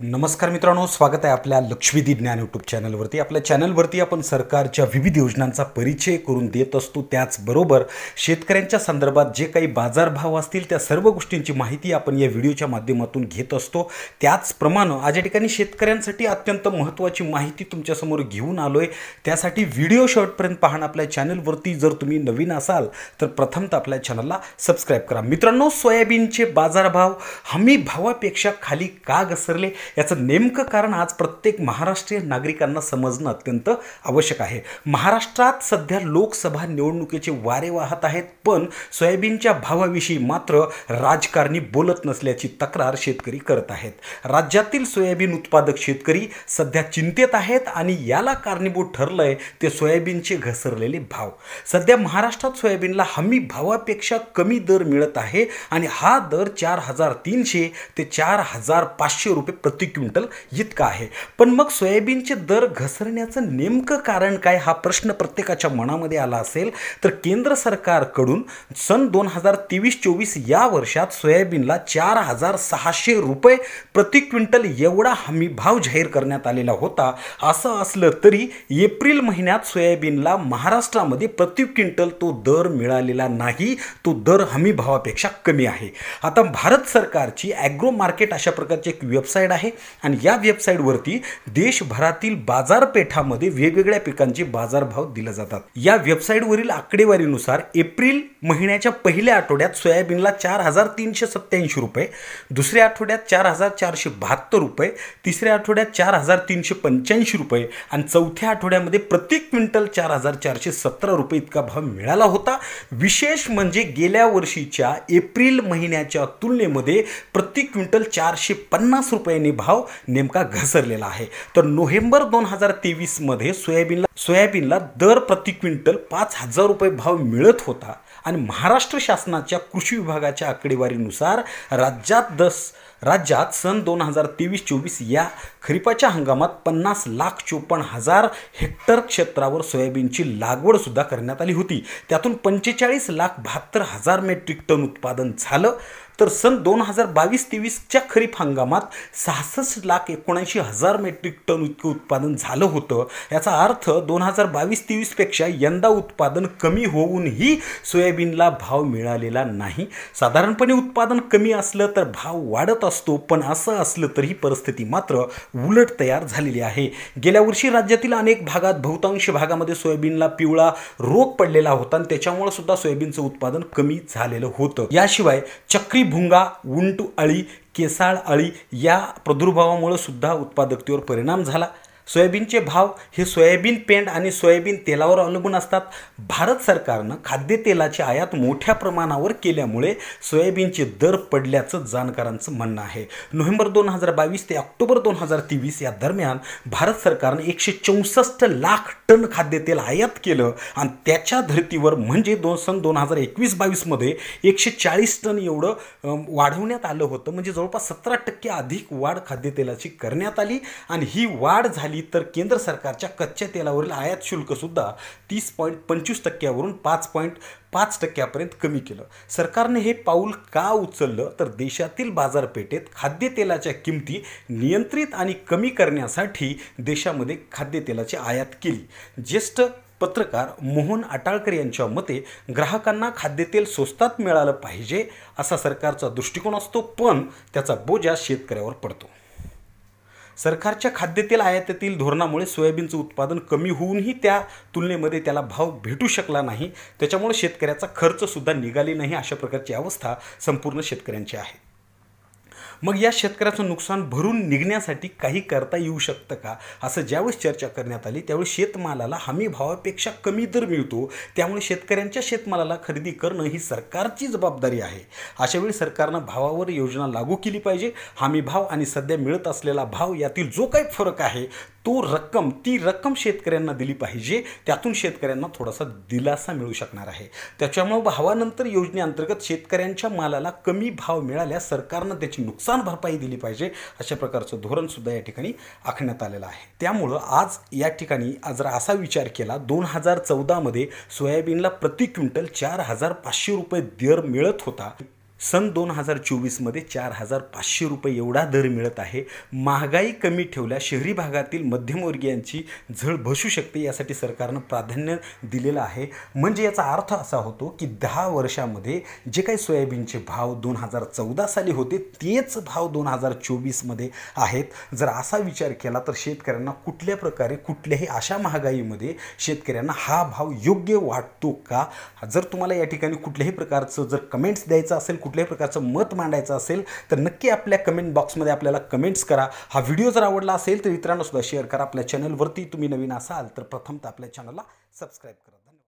नमस्कार मित्रांनो स्वागत आहे आपल्या लक्ष्मीदी ज्ञान यूट्यूब चॅनलवरती आपल्या चॅनलवरती आपण सरकारच्या विविध योजनांचा परिचय करून देत असतो. त्याचबरोबर शेतकऱ्यांच्या संदर्भात जे काही बाजारभाव असतील त्या सर्व गोष्टींची माहिती आपण या व्हिडिओच्या माध्यमातून घेत असतो. त्याचप्रमाणे आज या ठिकाणी शेतकऱ्यांसाठी अत्यंत महत्त्वाची माहिती तुमच्यासमोर घेऊन आलो आहे त्यासाठी व्हिडिओ शॉर्टपर्यंत पाहणं आपल्या चॅनलवरती जर तुम्ही नवीन असाल तर प्रथमतः आपल्या चॅनलला सबस्क्राईब करा. मित्रांनो सोयाबीनचे बाजारभाव हमी भावापेक्षा खाली का घसरले? याचं नेमकं कारण आज प्रत्येक महाराष्ट्रीय नागरिकांना समजणं अत्यंत आवश्यक आहे. महाराष्ट्रात सध्या लोकसभा निवडणुकीचे वारे वाहत आहेत पण सोयाबीनच्या भावाविषयी मात्र राजकारणी बोलत नसल्याची तक्रार शेतकरी करत आहेत. राज्यातील सोयाबीन उत्पादक शेतकरी सध्या चिंतेत आहेत आणि याला कारणीभूत ठरलंय ते सोयाबीनचे घसरलेले भाव. सध्या महाराष्ट्रात सोयाबीनला हमी भावापेक्षा कमी दर मिळत आहे आणि हा दर चार हजार तीनशे ते चार हजार पाचशे रुपये प्रति क्विंटल इतका आहे. पण मग सोयाबीनचे दर घसरण्याचं नेमकं कारण काय हा प्रश्न प्रत्येकाच्या मनामध्ये आला असेल. तर केंद्र सरकारकडून सन दोन हजार तेवीस चोवीस या वर्षात सोयाबीनला चार हजार सहाशे रुपये प्रति क्विंटल एवढा हमी भाव जाहीर करण्यात आलेला होता. असं असलं तरी एप्रिल महिन्यात सोयाबीनला महाराष्ट्रामध्ये प्रति क्विंटल तो दर मिळालेला नाही. तो दर हमी भावापेक्षा कमी आहे. आता भारत सरकारची ॲग्रो मार्केट अशा प्रकारची एक वेबसाईट आहे. आणि या वेबसाईटवरती देशभरातील बाजारपेठामध्ये वेगवेगळ्या पिकांचे बाजारभाव दिले जातात. या वेबसाईटवरील आकडेवारीनुसार एप्रिल महिन्याच्या पहिल्या आठवड्यात सोयाबीनला चार हजार तीनशे सत्त्याऐंशी रुपये दुसऱ्या आठवड्यात चार हजार चारशे बहात्तर रुपये तिसऱ्या आठवड्यात चार हजार तीनशे पंच्याऐंशी रुपये आणि चौथ्या आठवड्यामध्ये प्रति क्विंटल चार हजार चारशे सतरा रुपये इतका भाव मिळाला होता. विशेष म्हणजे गेल्या वर्षीच्या एप्रिल महिन्याच्या तुलनेमध्ये प्रति क्विंटल चारशे पन्नास रुपयाने भाव नेमका घसरलेला आहे. तर नोव्हेंबर दोन हजार तेवीसमध्ये सोयाबीनला सोयाबीनला दर प्रति क्विंटल पाच हजार रुपये भाव मिळत होता. आणि महाराष्ट्र शासनाच्या कृषी विभागाच्या आकडेवारीनुसार राज्यात दस राज्यात सन दोन हजार तेवीस चोवीस या खरीपाच्या हंगामात पन्नास लाख चोपन्न हजार हेक्टर क्षेत्रावर सोयाबीनची लागवडसुद्धा करण्यात आली होती. त्यातून पंचेचाळीस लाख बहात्तर हजार मेट्रिक टन उत्पादन झालं. तर सन दोन हजार बावीस तेवीसच्या खरीप हंगामात सहासष्ट लाख एकोणऐंशी हजार मेट्रिक टन इतकं उत्पादन झालं होतं. याचा अर्थ दोन हजार बावीस तेवीसपेक्षा यंदा उत्पादन कमी होऊनही सोयाबीनला भाव मिळालेला नाही. साधारणपणे उत्पादन कमी असलं तर भाव वाढत असतो पण असं असलं तरी परिस्थिती मात्र उलट तयार झालेली आहे. गेल्या वर्षी राज्यातील अनेक भागात बहुतांश भागामध्ये सोयाबीनला पिवळा रोग पडलेला होता आणि त्याच्यामुळे सुद्धा सोयाबीनचं उत्पादन कमी झालेलं होतं. याशिवाय चक्री भुंगा उंट अळी केसाळ अळी या प्रादुर्भावामुळं सुद्धा उत्पादकतेवर परिणाम झाला. सोयाबीनचे भाव हे सोयाबीन पेंड आणि सोयाबीन तेलावर अवलंबून असतात. भारत सरकारनं खाद्यतेलाची आयात मोठ्या प्रमाणावर केल्यामुळे सोयाबीनचे दर पडल्याचं जाणकारांचं म्हणणं आहे. नोव्हेंबर दोन हजार बावीस ते ऑक्टोबर दोन हजार तेवीस या दरम्यान भारत सरकारनं एकशे चौसष्ट लाख टन खाद्यतेल आयात केलं आणि त्याच्या धर्तीवर म्हणजे दोन सन दोन हजार एकवीस बावीसमध्ये एकशे चाळीस टन एवढं वाढवण्यात आलं होतं. म्हणजे जवळपास सतरा टक्के अधिक वाढ खाद्यतेलाची करण्यात आली आणि ही वाढ झाली झाली तर केंद्र सरकारच्या कच्च्या तेलावरील आयात शुल्कसुद्धा तीस पॉईंट पंचवीस टक्क्यावरून पाच पॉईंट पाच टक्क्यापर्यंत कमी केलं. सरकारने हे पाऊल का उचललं? तर देशातील बाजारपेठेत खाद्यतेलाच्या किमती नियंत्रित आणि कमी करण्यासाठी देशामध्ये खाद्यतेलाची आयात केली. ज्येष्ठ पत्रकार मोहन अटाळकर यांच्या मते ग्राहकांना खाद्यतेल स्वस्तात मिळालं पाहिजे असा सरकारचा दृष्टिकोन असतो पण त्याचा बोजा शेतकऱ्यावर पडतो. सरकारच्या खाद्यतेल आयातीतील धोरणामुळे सोयाबीनचं उत्पादन कमी होऊनही त्या तुलनेमध्ये त्याला भाव भेटू शकला नाही. त्याच्यामुळे शेतकऱ्याचा खर्चसुद्धा निघाली नाही अशा प्रकारची अवस्था संपूर्ण शेतकऱ्यांची आहे. मग या शेतकऱ्याचं नुकसान भरून निघण्यासाठी काही करता येऊ शकतं का? असं ज्यावेळेस चर्चा करण्यात आली त्यावेळी शेतमालाला हमी भावापेक्षा कमी दर मिळतो. त्यामुळे शेतकऱ्यांच्या शेतमालाला खरेदी करणं ही सरकारची जबाबदारी आहे. अशावेळी सरकारनं भावावर योजना लागू केली पाहिजे. हमी भाव आणि सध्या मिळत असलेला भाव यातील जो काही फरक आहे तो रक्कम ती रक्कम शेतकऱ्यांना दिली पाहिजे. त्यातून शेतकऱ्यांना थोडासा दिलासा मिळू शकणार आहे. त्याच्यामुळं भावानंतर योजनेअंतर्गत शेतकऱ्यांच्या मालाला कमी भाव मिळाल्यास सरकारनं त्याची नुकसान भरपाई दिली पाहिजे अशा प्रकारचं धोरणसुद्धा या ठिकाणी आखण्यात आलेलं आहे. त्यामुळं आज या ठिकाणी जर असा विचार केला दोन हजार चौदामध्ये सोयाबीनला प्रति क्विंटल चार हजार पाचशे रुपये दर मिळत होता. सन दोन हजार चोवीसमध्ये चार हजार पाचशे रुपये एवढा दर मिळत आहे. महागाई कमी ठेवल्या शहरी भागातील मध्यमवर्गीयांची झळ बसू शकते यासाठी सरकारनं प्राधान्य दिलेलं आहे. म्हणजे याचा अर्थ असा होतो की दहा वर्षामध्ये जे काही सोयाबीनचे भाव दोन हजार चौदा साली होते तेच भाव दोन हजार चोवीसमध्ये आहेत. जर असा विचार केला तर शेतकऱ्यांना कुठल्या प्रकारे कुठल्याही अशा महागाईमध्ये शेतकऱ्यांना हा भाव योग्य वाटतो का? जर तुम्हाला या ठिकाणी कुठल्याही प्रकारचं जर कमेंट्स द्यायचं असेल कुठल्याही प्रकारचं मत मांडायचं असेल तर नक्की आपल्या कमेंट बॉक्समध्ये आपल्याला कमेंट्स करा. हा व्हिडिओ जर आवडला असेल तर इतरांना सुद्धा शेअर करा. आपल्या चॅनलवरती तुम्ही नवीन असाल तर प्रथमतः आपल्या चॅनलला सबस्क्राईब करा.